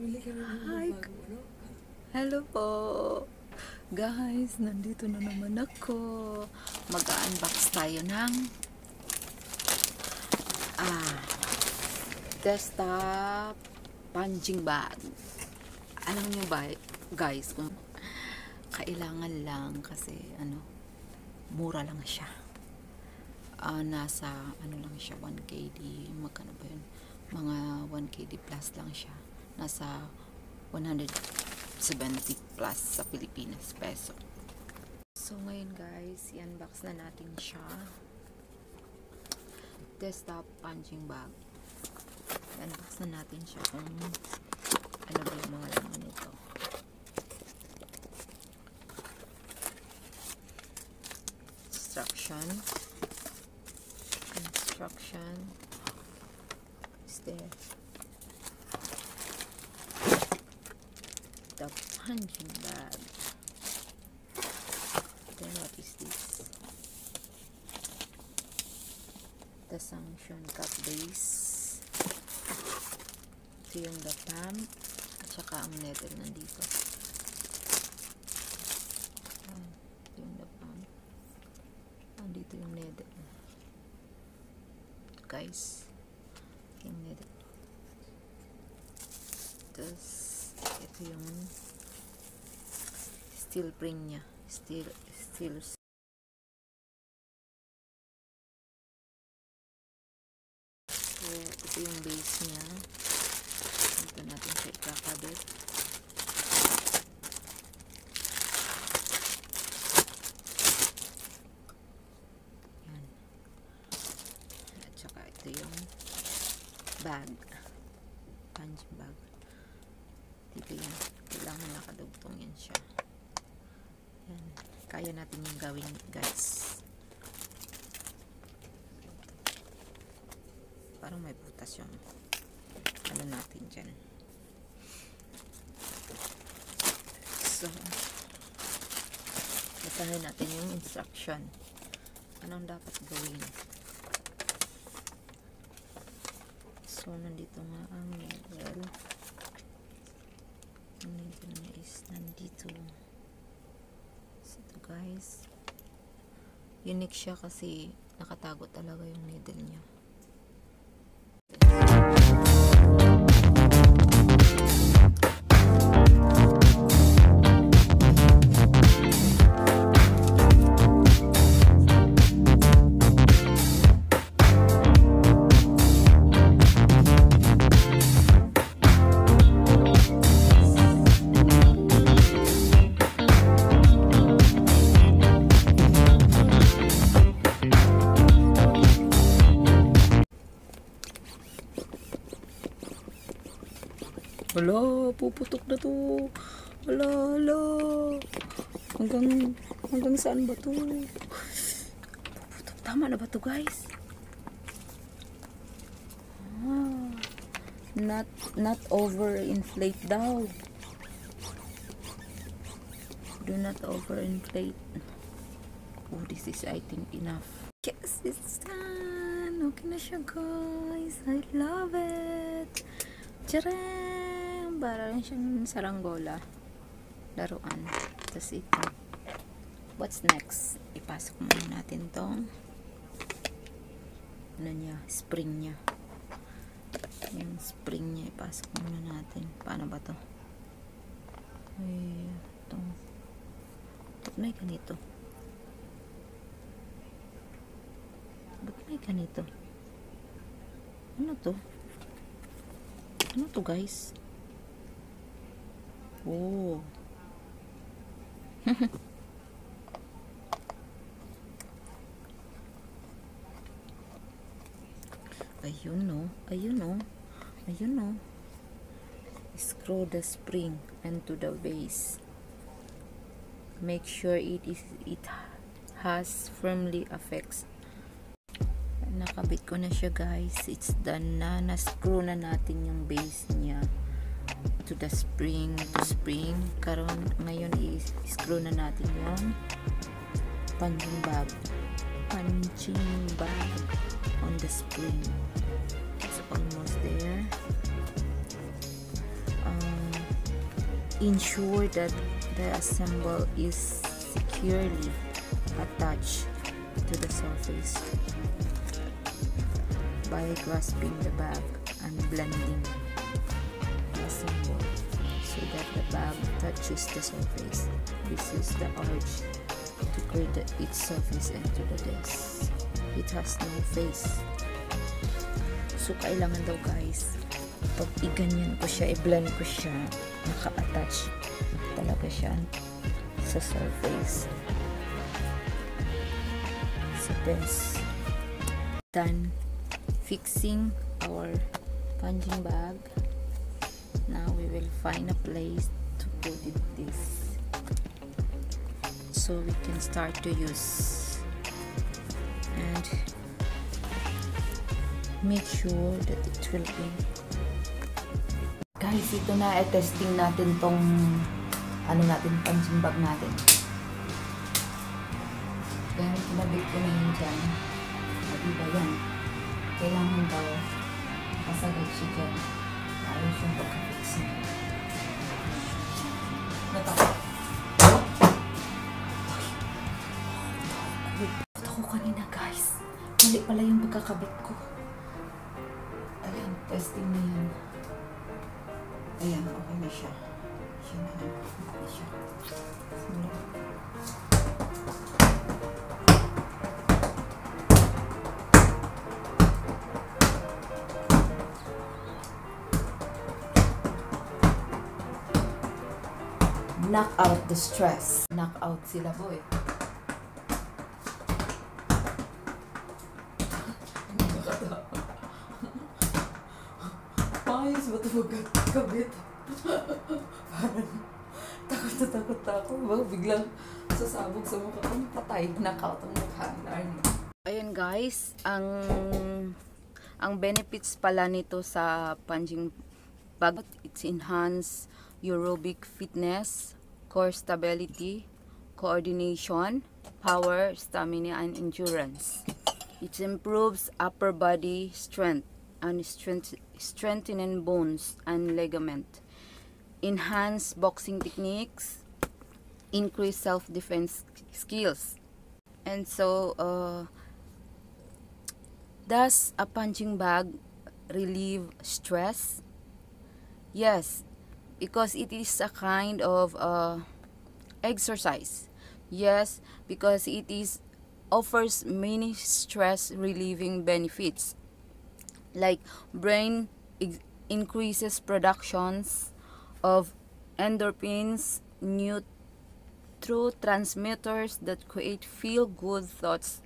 Hi. Hello po! Guys, nandito na naman ako. Mag-unbox tayo ng ah, desktop punching bag. Alam nyo ba, guys, kung kailangan lang kasi ano, mura lang siya. Ah, nasa ano lang siya 1 KD, magkano ba yun? Mga 1 KD plus lang siya. Nasa 170 plus sa Pilipinas peso. So ngayon guys, i-unbox na natin siya. Desktop punching bag. I-unbox na natin siya kung ano ba yung mga laman nito. Instruction. Instruction. Is. the punching bag. Then what is this? The sanction cup base. Ito yung the pump. At saka ang needle nandito. Ayan. Ito yung the pump. Nandito yung needle. Guys. Yung needle. Tapos, ito yung steel spring niya. Steel steel so ito yung base niya. Dito natin siya ikakabit. Yan. At saka ito yung bag. Punch bag. Dito yan. Kailangan nakadugtong yan siya. Yan. Kaya natin yung gawin guys. Parang may butas yung ano natin dyan. So, basahin natin yung instruction. Anong dapat gawin? So, nandito nga ang well, ang needle niya is nandito so ito guys. Unique siya kasi nakatago talaga yung needle niya Wala, puputok na to. Wala, wala. Hanggang, hanggang saan ba to? Puputok. Tama na ba to guys? Ah, not, not overinflate daw. Do not overinflate. Oh, this is I think enough. Yes, it's done. Okay na siya guys. I love it. Tcharam! Para lang siyang saranggola. Laruan. Tapos ito. What's next? Ipasok muna natin tong ano niya, spring niya. Yung spring niya, ipasok muna natin. Paano ba to? Ay, ito. Ba't may ganito? Ba't may ganito? Ano to? Ano to guys? Oh. Ayun no. Ayun no. Ayun no. Screw the spring into the base. Make sure it is it has firmly affixed nakabit ko na siya guys it's done na na-screw na natin yung base niya to the spring to spring. Karon ngayon i-screw na natin yung punching bag punching bag on the spring. It's almost there. Um, ensure that the assemble is securely attached to the surface by grasping the bag and blending that the bag touches the surface. This is the urge to create the, its surface into the desk. It has no face. So, kailangan daw guys, pag iganyan ko siya, i-blend ko siya, naka-attach talaga siya sa surface. Sa desk. Done fixing our punching bag. Now will find a place to put it this. So we can start to use. And make sure that it will be. Guys ito na e-testing natin tong ano natin punching bag natin. Yan kinabit ko na yun dyan. O diba yan? Kailangan daw nakasagad siya dyan ayos yung pagka-fix niya natakot Takot ako kanina guys mali pala yung pagkakabit ko. Ayan testing na yan. Ayan okay na siya. Siya na okay na siya. Simula knock out the stress. Knock out sila boy. Ayos ba ito magkakabit? Parang takot na takot ako. Biglang sasabog sa mukha ko. Patay. Knock out ang mukha. Ayan guys, ang ang benefits pala nito sa punching bag, it's enhance aerobic fitness, core stability, coordination, power, stamina, and endurance. It improves upper body strength and strength, strengthening bones and ligament. Enhance boxing techniques, increase self-defense skills. And so, uh, does a punching bag relieve stress? Yes, because it is a kind of uh, exercise. Yes, because it is offers many stress relieving benefits like brain increases productions of endorphins, neurotransmitters that create feel good thoughts.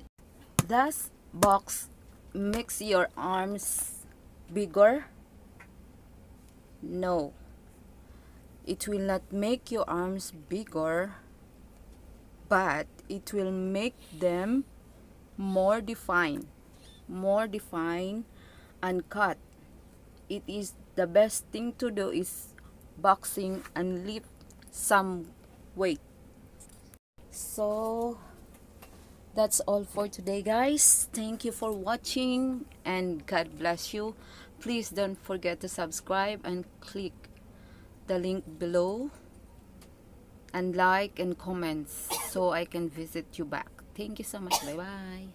Thus, box makes your arms bigger. No it will not make your arms bigger but it will make them more defined more defined and cut. It is the best thing to do is boxing and lift some weight. So that's all for today guys. Thank you for watching and god bless you. Please don't forget to subscribe and click the link below and like and comments so I can visit you back. Thank you so much. Bye bye.